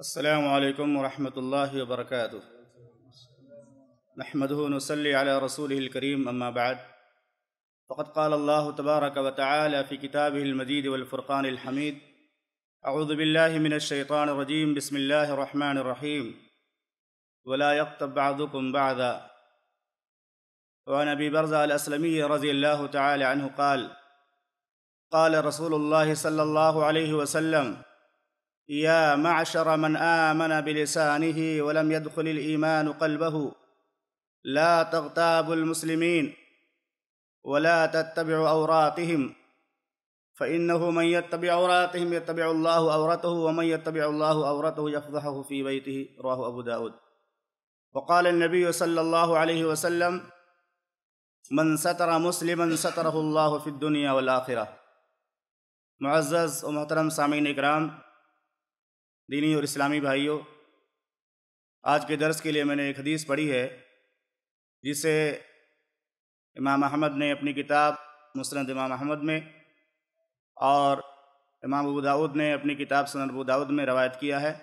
السلام عليكم ورحمة الله وبركاته. نحمده ونصلي على رسوله الكريم أما بعد. فقد قال الله تبارك وتعالى في كتابه المجيد والفرقان الحميد أعوذ بالله من الشيطان الرجيم بسم الله الرحمن الرحيم. ولا يقتب بعضكم بعضا. وعن أبي برزة الأسلمي رضي الله تعالى عنه قال قال رسول الله صلى الله عليه وسلم يا معشر من آمن بلسانه ولم يدخل الإيمان قلبه. لا تغتابوا المسلمين ولا تتبعوا أوراتهم. فإنه من يتبع أوراتهم يتبع الله أورته ومن يتبع الله أورته يفضحه في بيته. رواه أبو داود. وقال النبي صلى الله عليه وسلم من ستر مسلما ستره الله في الدنيا والآخرة. معزز و محترم سامعین اکرام دینی اور اسلامی بھائیوں، آج کے درس کے لیے میں نے ایک حدیث پڑھی ہے، جسے امام احمد نے اپنی کتاب مسند امام احمد میں اور امام ابو داود نے اپنی کتاب سند ابو داود میں روایت کیا ہے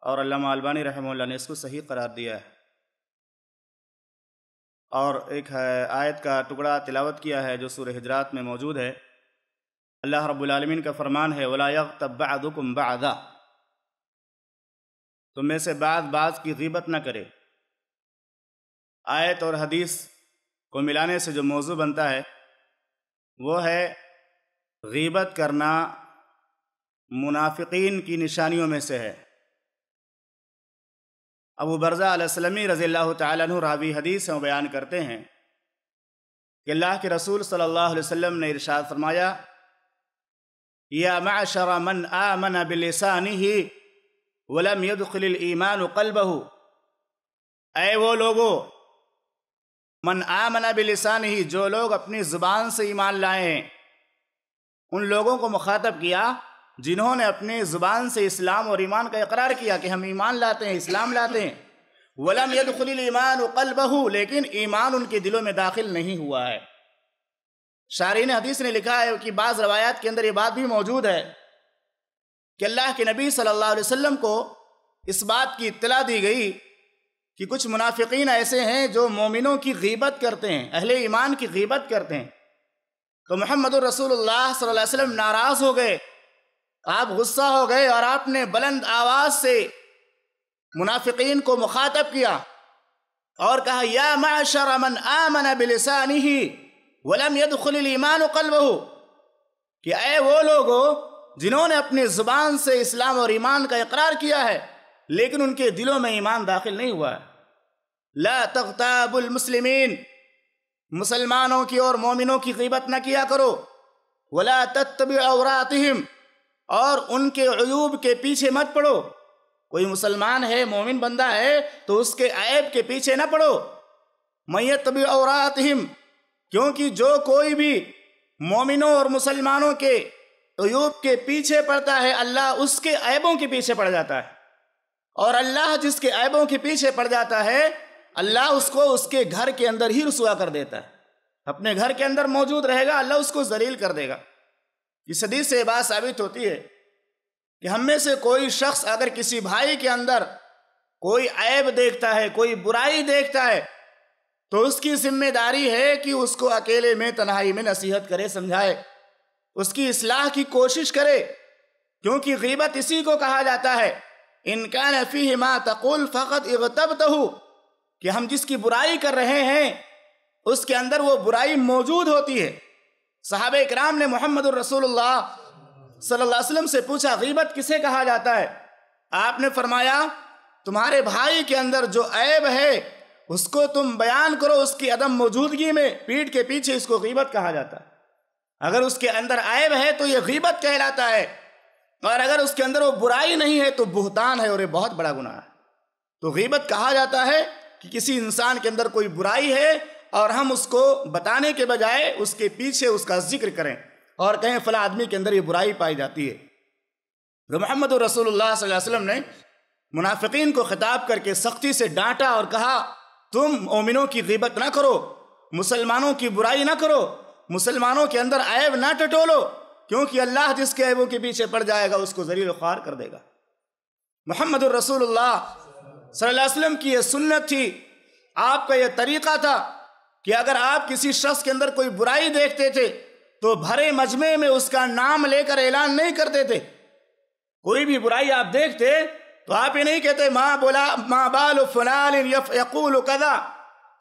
اور علامہ البانی رحمہ اللہ نے اس کو صحیح قرار دیا ہے۔ اور ایک آیت کا ٹکڑا تلاوت کیا ہے جو سورہ حجرات میں موجود ہے۔ اللہ رب العالمین کا فرمان ہے، ولا يغتب بعضكم بعضا۔ تم میں سے بعض بعض کی غیبت نہ کرے۔ آیت اور حدیث کو ملانے سے جو موضوع بنتا ہے، وہ ہے غیبت کرنا منافقین کی نشانیوں میں سے ہے۔ ابو برزہ علیہ السلمی رضی اللہ تعالیٰ عنہ راوی حدیث میں بیان کرتے ہیں کہ اللہ کے رسول صلی اللہ علیہ وسلم نے ارشاد فرمایا، یا معشر من آمن بلسانه ولم يدخل الایمان قلبه. اے وہ لوگو، من آمن بلسانه، جو لوگ اپنی زبان سے ایمان لائے ہیں ان لوگوں کو مخاطب کیا، جنہوں نے اپنی زبان سے اسلام اور ایمان کا اقرار کیا کہ ہم ایمان لاتے ہیں، اسلام لاتے ہیں۔ ولم يدخل الایمان قلبه، لیکن ایمان ان کے دلوں میں داخل نہیں ہوا ہے۔ شارین حدیث نے لکھا ہے کہ بعض روایات کے اندر یہ بات بھی موجود ہے۔ کہ اللہ کے نبی صلی اللہ علیہ وسلم کو اس بات کی اطلاع دی گئی کہ کچھ منافقین ایسے ہیں جو مومنوں کی غیبت کرتے ہیں، اہل ایمان کی غیبت کرتے ہیں۔ تو محمد الرسول اللہ صلی اللہ علیہ وسلم ناراض ہو گئے، آپ غصہ ہو گئے اور آپ نے بلند آواز سے منافقین کو مخاطب کیا اور کہا، یا معشر من آمن بلسانه ولم يدخل الایمان قلبه، کہ اے وہ لوگو جنہوں نے اپنی زبان سے اسلام اور ایمان کا اقرار کیا ہے، لیکن ان کے دلوں میں ایمان داخل نہیں ہوا۔ ہے لا تغتاب المسلمین، مسلمانوں کی اور مومنوں کی غیبت نہ کیا کرو۔ ولا تتبع عوراتهم اور ان کے عیوب کے پیچھے مت پڑو۔ کوئی مسلمان ہے، مومن بندہ ہے، تو اس کے عیب کے پیچھے نہ پڑو۔ میت طبی عوراتہم کیونکہ جو کوئی بھی مومنوں اور مسلمانوں کے عیوب کے پیچھے پڑتا ہے، اللہ اس کے عیبوں کے پیچھے پڑ جاتا ہے۔ اور اللہ جس کے عیبوں کے پیچھے پڑ جاتا ہے، اللہ اس کو اس کے گھر کے اندر ہی رسوا کر دیتا ہے۔ اپنے گھر کے اندر موجود رہے گا، اللہ اس کو ذلیل کر دے گا۔ اس حدیث سے یہ بات ثابت ہوتی ہے کہ ہم میں سے کوئی شخص اگر کسی بھائی کے اندر کوئی عیب دیکھتا ہے، کوئی برائی دیکھتا ہے، تو اس کی ذمہ داری ہے کہ اس کو اکیلے میں تنہائی میں نصیحت کرے، سمجھائے۔ اس کی اصلاح کی کوشش کرے، کیونکہ غیبت اسی کو کہا جاتا ہے انکان فیہ ما تقول فقط اغتبتہ کہ ہم جس کی برائی کر رہے ہیں، اس کے اندر وہ برائی موجود ہوتی ہے۔ صحابہ اکرام نے محمد الرسول اللہ صلی اللہ علیہ وسلم سے پوچھا، غیبت کسے کہا جاتا ہے؟ آپ نے فرمایا، تمہارے بھائی کے اندر جو عیب ہے، اس کو تم بیان کرو، اس کی عدم موجودگی میں پیٹ کے پیچھے اس کو غیبت کہا جاتا ہے۔ اگر اس کے اندر عیب ہے تو یہ غیبت کہلاتا ہے اور اگر اس کے اندر وہ برائی نہیں ہے تو بہتان ہے اور یہ بہت بڑا گناہ ہے۔ تو غیبت کہا جاتا ہے کہ کسی انسان کے اندر کوئی برائی ہے اور ہم اس کو بتانے کے بجائے اس کے پیچھے اس کا ذکر کریں اور کہیں فلاں آدمی کے اندر یہ برائی پائی جاتی ہے۔ تو محمد رسول اللہ صلی اللہ علیہ وسلم نے منافقین کو خطاب کر کے سختی سے ڈانٹا اور کہا، تم مومنوں کی غیبت نہ کرو، مسلمانوں کی برائی نہ کرو مسلمانوں کے اندر عیب نہ ٹٹولو، کیونکہ اللہ جس کے عیبوں کے پیچھے پڑ جائے گا، اس کو ذلیل و خوار کر دے گا۔ محمد الرسول اللہ صلی اللہ علیہ وسلم کی یہ سنت تھی۔ آپ کا یہ طریقہ تھا کہ اگر آپ کسی شخص کے اندر کوئی برائی دیکھتے تھے، تو بھرے مجمع میں اس کا نام لے کر اعلان نہیں کرتے تھے۔ کوئی بھی برائی آپ دیکھتے، تو آپ یہ نہیں کہتے ماں بولا ماں بال فلال یقول کذا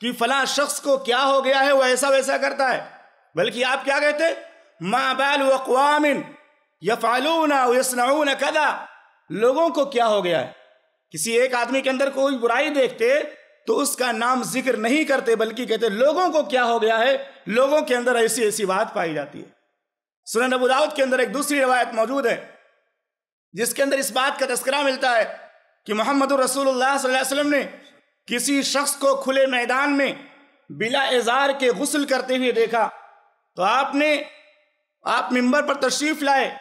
کہ فلاں شخص کو کیا ہو گیا ہے، وہ ایسا ویسا کرتا ہے۔ بلکہ آپ کیا کہتے ماں بال اقوام یفعلون یصنعون کذا لوگوں کو کیا ہو گیا ہے؟ کسی ایک آدمی کے اندر کوئی برائی دیکھتے تو اس کا نام ذکر نہیں کرتے، بلکہ کہتے لوگوں کو کیا ہو گیا ہے؟ لوگوں کے اندر ایسی ایسی بات پائی جاتی ہے۔ سنن ابو داؤد کے اندر ایک دوسری روایت موجود ہے، جس کے اندر اس بات کا تذکرہ ملتا ہے کہ محمد الرسول اللہ صلی اللہ علیہ وسلم نے کسی شخص کو کھلے میدان میں بلا اظہار کے غسل کرتے ہوئے دیکھا۔ تو آپ نے آپ ممبر پر تشریف لائے،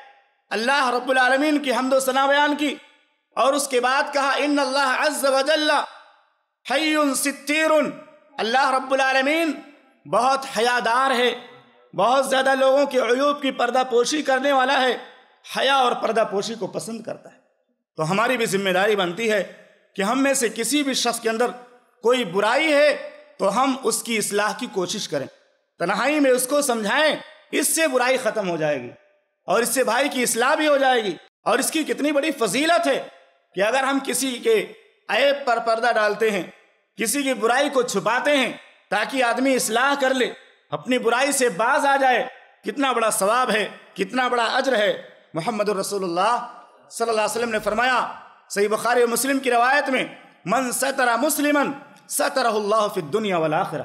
اللہ رب العالمین کی حمد و ثنا بیان کی اور اس کے بعد کہا، ان اللہ عز و جل حی ستیر اللہ رب العالمین بہت حیادار ہے، بہت زیادہ لوگوں کے عیوب کی پردہ پوشی کرنے والا ہے، حیا اور پردہ پوشی کو پسند کرتا ہے۔ تو ہماری بھی ذمہ داری بنتی ہے کہ ہم میں سے کسی بھی شخص کے اندر کوئی برائی ہے تو ہم اس کی اصلاح کی کوشش کریں۔ تنہائی میں اس کو سمجھائیں، اس سے برائی ختم ہو جائے گی اور اس سے بھائی کی اصلاح بھی ہو جائے گی۔ اور اس کی کتنی بڑی فضیلت ہے کہ اگر ہم کسی کے عیب پر پردہ ڈالتے ہیں، کسی کی برائی کو چھپاتے ہیں تاکہ آدمی اصلاح کر لے، اپنی برائی سے باز آ جائے، کتنا بڑا ثواب ہے، کتنا بڑا اجر ہے۔ محمد الرسول اللہ صلی اللہ علیہ وسلم نے فرمایا، صحیح بخاری و مسلم کی روایت میں، من ستر مسلمن سترہ اللہ فی الدنیا والآخرہ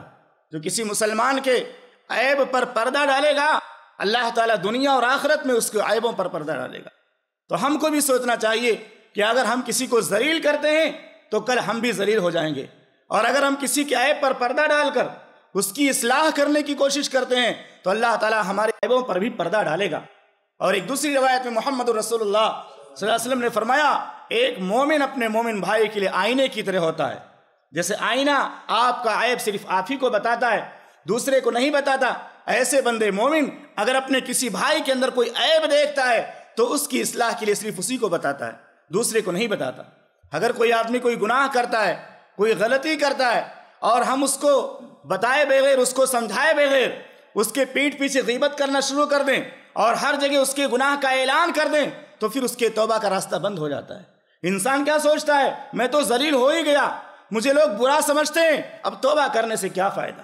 جو کسی مسلمان کے عیب پر پردہ ڈالے گا، اللہ تعالیٰ دنیا اور آخرت میں اس کے عیبوں پر پردہ ڈالے گا۔ تو ہم کو بھی سوچنا چاہیے کہ اگر ہم کسی کو ذلیل کرتے ہیں تو کل ہم بھی ذلیل ہو جائیں گے۔ اور اگر ہم کسی کے عیب پر پردہ ڈال کر اس کی اصلاح کرنے کی کوشش کرتے ہیں تو اللہ تعالیٰ ہمارے عیبوں پر بھی پردہ ڈالے گا۔ اور ایک دوسری روایت میں محمد الرسول اللہ صلی اللہ علیہ وسلم نے فرمایا، ایک مومن اپنے مومن بھائی کے لیے آئینے کی طرح ہوتا ہے۔ جیسے آئینہ آپ کا عیب صرف آپ ہی کو بتاتا ہے دوسرے کو نہیں بتاتا۔ ایسے بندے مومن، اگر اپنے کسی بھائی کے اندر کوئی عیب دیکھتا ہے، تو اس کی اصلاح کے لیے صرف اسی کو بتاتا ہے، دوسرے کو نہیں بتاتا۔ اگر کوئی آدمی کوئی گناہ کرتا ہے، کوئی غلطی کرتا ہے، اور ہم اس کو بتائے بغیر، اس کو سمجھائے بغیر، اس کے پیٹ پیچھے غیبت کرنا شروع کر دیں، اور ہر جگہ اس کے گناہ کا اعلان کر دیں، تو پھر اس کے توبہ کا راستہ بند ہو جاتا ہے۔ انسان کیا سوچتا ہے؟ میں تو ذلیل ہو ہی گیا۔ مجھے لوگ برا سمجھتے ہیں، اب توبہ کرنے سے کیا فائدہ؟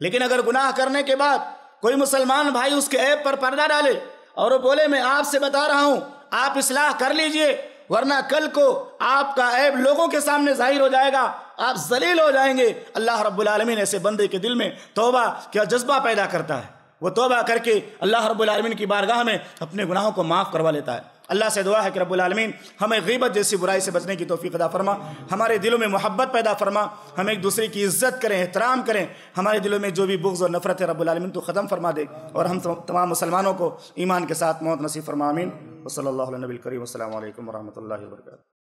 لیکن اگر گناہ کرنے کے بعد کوئی مسلمان بھائی اس کے عیب پر پردہ ڈالے اور وہ بولے میں آپ سے بتا رہا ہوں، آپ اصلاح کر لیجیے، ورنہ کل کو آپ کا عیب لوگوں کے سامنے ظاہر ہو جائے گا، آپ ذلیل ہو جائیں گے۔ اللہ رب العالمین ایسے بندے کے دل میں توبہ کیا جذبہ پیدا کرتا ہے۔ وہ توبہ کر کے اللہ رب العالمین کی بارگاہ میں اپنے گناہوں کو معاف کروا لیتا ہے۔ اللہ سے دعا ہے کہ رب العالمین ہمیں غیبت جیسی برائی سے بچنے کی توفیق ادا فرما، ہمارے دلوں میں محبت پیدا فرما، ہم ایک دوسرے کی عزت کریں، احترام کریں، ہمارے دلوں میں جو بھی بغض اور نفرت ہے رب العالمین تو ختم فرما دے اور ہم تمام مسلمانوں کو ایمان کے ساتھ موت نصیب فرما امین و صلی اللہ علیہ نبی الکریم، السلام علیکم ورحمۃ اللہ وبرکاتہ۔